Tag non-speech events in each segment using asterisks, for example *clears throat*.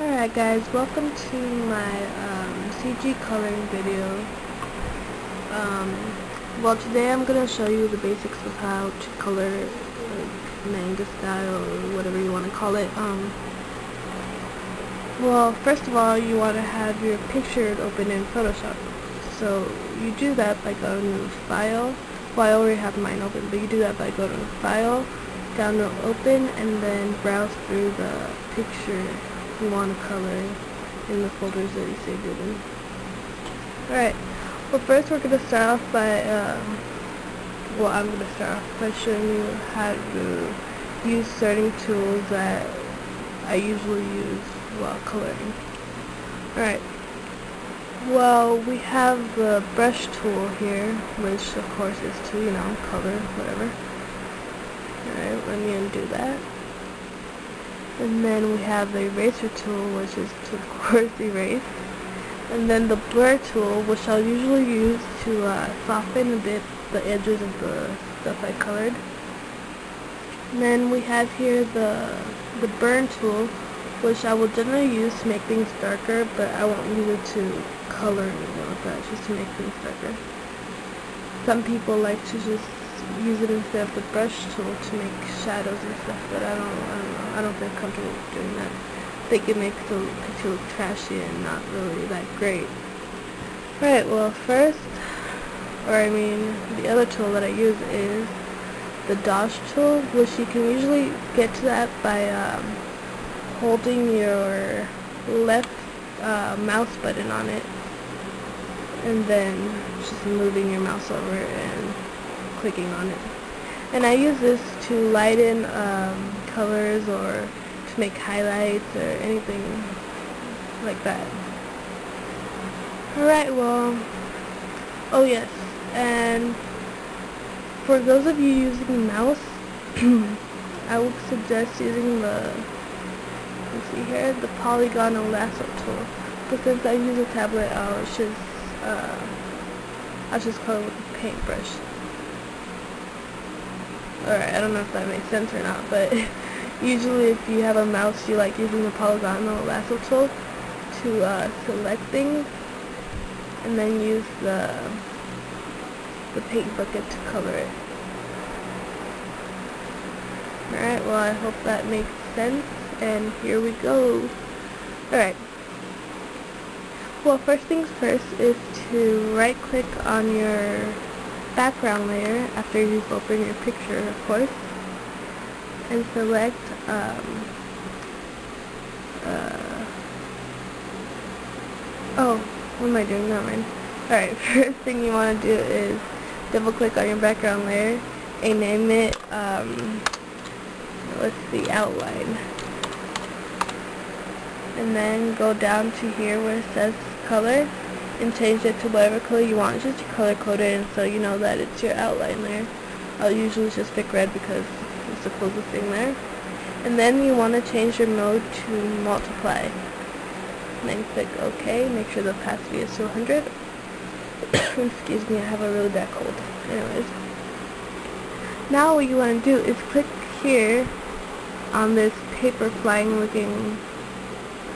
Alright guys, welcome to my um, CG coloring video. Um, well today I'm going to show you the basics of how to color like, manga style or whatever you want to call it. Um, well first of all you want to have your picture open in Photoshop. So you do that by going to File. Well I already have mine open, but you do that by going to File, download Open, and then browse through the picture you want to color in the folders that you saved it in. Alright, well first we're going to start off by, um, well I'm going to start off by showing you how to use certain tools that I usually use while coloring. Alright, well we have the brush tool here, which of course is to, you know, color, whatever. Alright, let me undo that. And then we have the eraser tool, which is to of course *laughs* erase. And then the blur tool, which I'll usually use to uh, soften a bit the edges of the stuff I colored. And then we have here the the burn tool, which I will generally use to make things darker, but I won't use it to color anything like that, just to make things darker. Some people like to just use it instead of the brush tool to make shadows and stuff, but I don't, I don't know, I don't feel comfortable doing that. I think it makes the picture look trashy and not really that great. Right, well first, or I mean, the other tool that I use is the dodge tool, which you can usually get to that by um, holding your left uh, mouse button on it and then just moving your mouse over and clicking on it. And I use this to lighten um, colors or to make highlights or anything like that. Alright, well, oh yes, and for those of you using mouse, *clears throat* I would suggest using the, let's see here, the polygonal lasso tool. But since I use a tablet, I'll just, uh, I'll just color with a paintbrush. Alright, I don't know if that makes sense or not, but *laughs* usually if you have a mouse, you like using the polygonal lasso tool to uh, select things, and then use the the paint bucket to color it. Alright, well I hope that makes sense, and here we go. Alright. Well, first things first is to right click on your background layer after you've opened your picture, of course, and select um, uh, oh, what am I doing? Never mind. *laughs* Alright, *laughs* first thing you want to do is double click on your background layer and name it, um, let's see, outline. And then go down to here where it says color and change it to whatever color you want. Just to color code it and so you know that it's your outline layer. I'll usually just pick red because it's the closest thing there. And then you want to change your mode to multiply. And then click OK. Make sure the opacity is to 100. *coughs* Excuse me, I have a really bad cold. Anyways. Now what you want to do is click here on this paper flying looking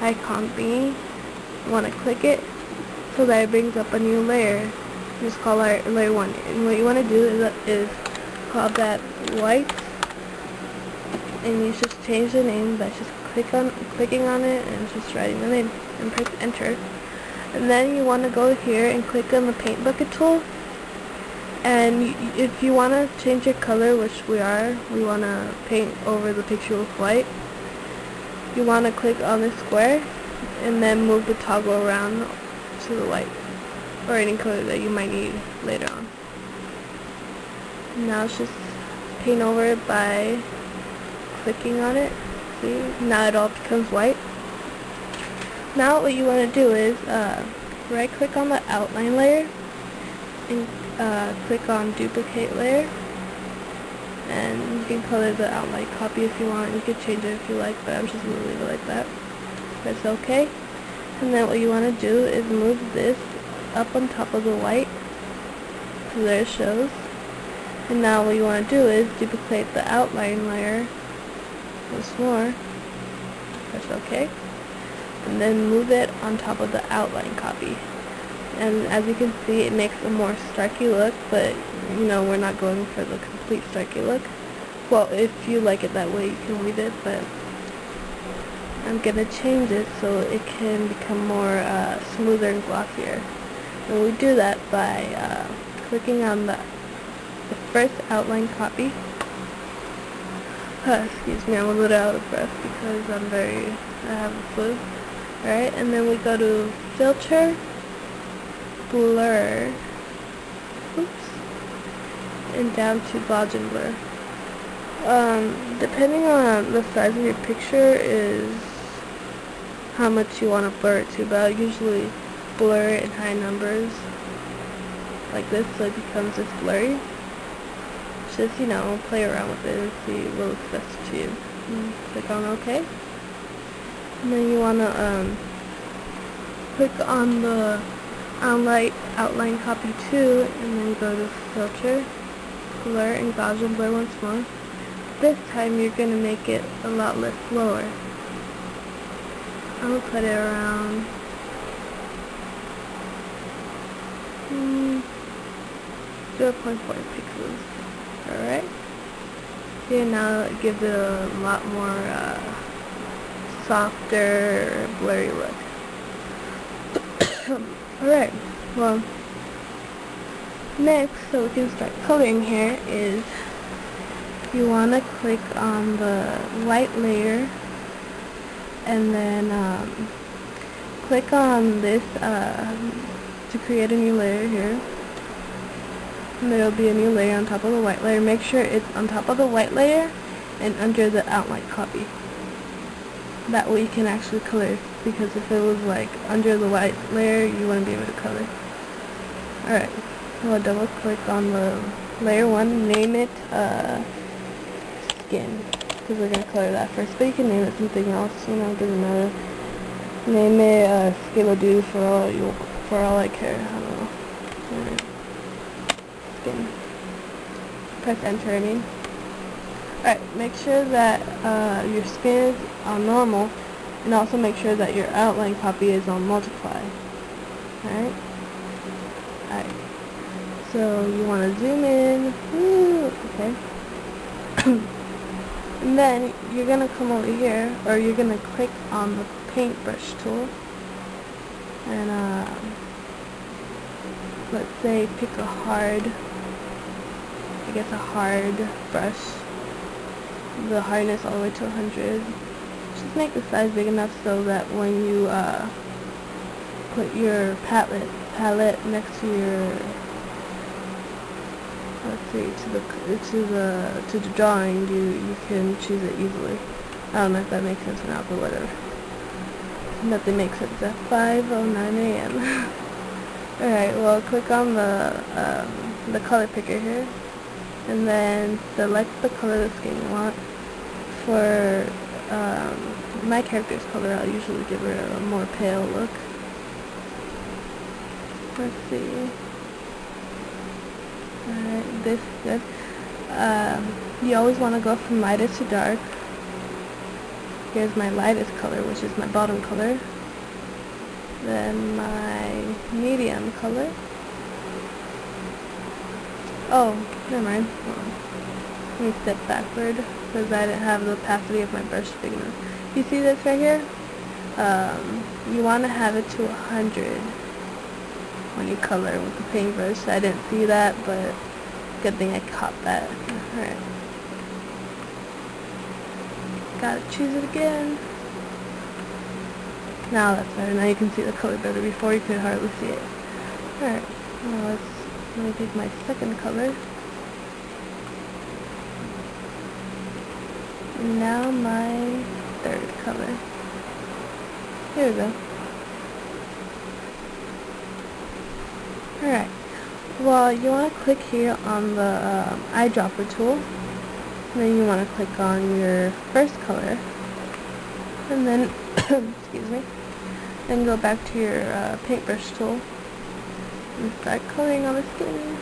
icon thingy. You want to click it so that brings up a new layer. Just call it layer 1. And what you want to do is, is call that white and you just change the name by just click on clicking on it and just writing the name and press enter. And then you want to go here and click on the paint bucket tool and if you want to change your color, which we are, we want to paint over the picture with white, you want to click on this square and then move the toggle around to the white or any color that you might need later on. Now it's just paint over it by clicking on it. See, now it all becomes white. Now what you want to do is uh, right click on the outline layer and uh, click on duplicate layer and you can color the outline copy if you want. You can change it if you like, but I'm just going to leave it like that. Press OK. And then what you want to do is move this up on top of the white. So there it shows. And now what you want to do is duplicate the outline layer once more. Press OK. and then move it on top of the outline copy. And as you can see, it makes a more striky look, but you know, we're not going for the complete striky look. Well, if you like it that way, you can leave it, but I'm going to change it so it can become more uh, smoother and glossier. And we do that by uh, clicking on the, the first outline copy. Uh, excuse me, I'm a little out of breath because I'm very, I have a flu. Alright, and then we go to Filter, Blur, oops, and down to Gaussian Blur. Um, depending on the size of your picture is how much you want to blur it to, but I'll usually blur it in high numbers like this so it becomes just blurry. Just, you know, play around with it and see what looks best to you. And click on OK. And then you want to um, click on the outline, outline copy 2 and then go to filter, blur, and Gaussian blur once more. This time you're going to make it a lot less lower. I'm to put it around hmm, 0.4 pixels. Alright? Okay, now give it a lot more uh, softer, blurry look. *coughs* Alright, well, next, so we can start coloring here, is you want to click on the white layer and then um, click on this uh, to create a new layer here. And there will be a new layer on top of the white layer. Make sure it's on top of the white layer and under the outline copy. That way you can actually color because if it was like under the white layer you wouldn't be able to color. Alright so I'll double click on the layer 1 name it uh, skin because we're going to color that first. But you can name it something else, you know, it doesn't matter. Name it uh, Do for all you, for all I care. I don't know. Skin. Press enter, I mean. Alright, make sure that uh, your skin is on normal, and also make sure that your outline copy is on multiply. Alright? Alright. So you want to zoom in. Woo, okay. *coughs* And then you're going to come over here, or you're going to click on the paintbrush tool. And uh, let's say pick a hard, I guess a hard brush. The hardness all the way to 100. Just make the size big enough so that when you uh, put your palette, palette next to your let's see to the to the to the drawing you you can choose it easily. I don't know if that makes sense or not but whatever. Nothing makes sense. At 5:09 a.m. *laughs* alright well click on the um, the color picker here and then select the color the skin you want. For um, my character's color I'll usually give her a more pale look. Let's see This good. Um, you always want to go from lightest to dark. Here's my lightest color, which is my bottom color. Then my medium color. Oh, never mind. Let me step backward because I didn't have the opacity of my brush big enough. You see this right here? Um, you want to have it to 100 when color with the paintbrush. I didn't see that, but good thing I caught that. Alright. Gotta choose it again. Now that's better. Now you can see the color better. Before you could hardly see it. Alright. Now let's, let me pick my second color. And now my third color. Here we go. Alright, well you want to click here on the um, eyedropper tool. then you want to click on your first color. And then, *coughs* excuse me, then go back to your uh, paintbrush tool and start coloring on the skin.